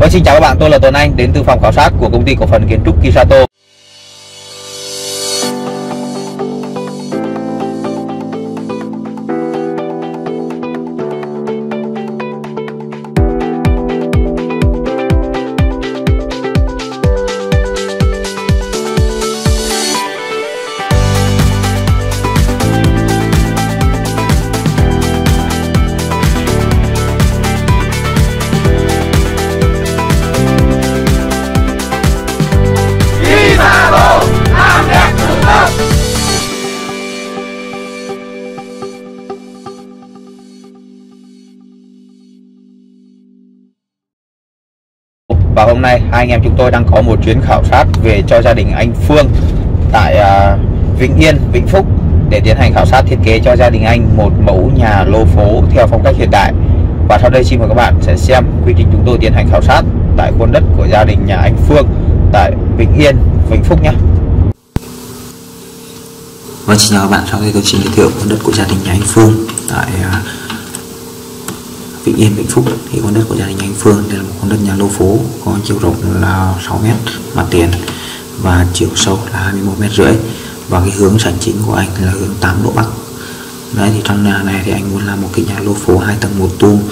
Vâng, xin chào các bạn, tôi là Tuấn Anh đến từ phòng khảo sát của công ty cổ phần kiến trúc Kisato. Và hôm nay hai anh em chúng tôi đang có một chuyến khảo sát về cho gia đình anh Phương tại à, Vĩnh Yên, Vĩnh Phúc để tiến hành khảo sát thiết kế cho gia đình anh một mẫu nhà lô phố theo phong cách hiện đại. Và sau đây xin mời các bạn sẽ xem quy trình chúng tôi tiến hành khảo sát tại khuôn đất của gia đình nhà anh Phương tại Vĩnh Yên, Vĩnh Phúc nhé. Vâng, xin chào các bạn, sau đây tôi xin giới thiệu khuôn đất của gia đình nhà anh Phương tại à, Vĩnh Yên, Vĩnh Phúc. Thì con đất của gia đình anh Phương đây là một con đất nhà lô phố có chiều rộng là 6 mét mặt tiền và chiều sâu là 21 mét rưỡi. Và cái hướng sảnh chính của anh là hướng 8 độ Bắc. Đấy thì trong nhà này thì anh muốn làm một cái nhà lô phố hai tầng một tung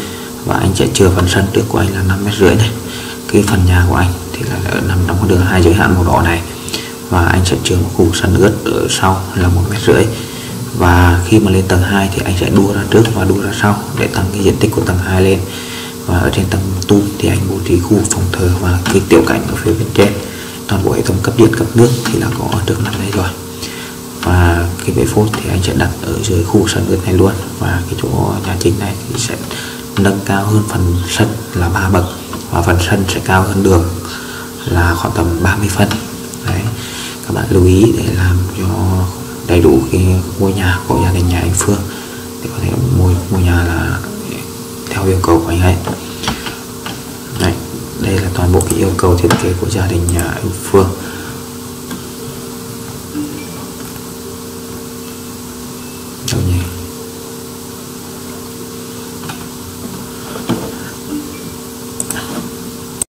và anh sẽ chừa phần sân trước của anh là 5 mét rưỡi này. Cái phần nhà của anh thì là nằm trong con đường hai giới hạn màu đỏ này. Và anh sẽ chừa một khu sân ướt ở sau là một mét rưỡi và khi mà lên tầng 2 thì anh sẽ đua ra trước và đua ra sau để tăng cái diện tích của tầng 2 lên. Và ở trên tầng tu thì anh bố trí khu phòng thờ và cái tiểu cảnh ở phía bên trên. Toàn bộ hệ thống cấp điện, cấp nước thì là có ở trước mặt này rồi. Và cái bể phốt thì anh sẽ đặt ở dưới khu sân vườn này luôn. Và cái chỗ nhà chính này thì sẽ nâng cao hơn phần sân là ba bậc. Và phần sân sẽ cao hơn đường là khoảng tầm 30 phân. Đấy, các bạn lưu ý để làm cho đầy đủ cái ngôi nhà của gia đình nhà anh Phương để có thể mua mua nhà là theo yêu cầu của anh ấy đây, đây là toàn bộ cái yêu cầu thiết kế của gia đình nhà anh Phương Đâu nhỉ?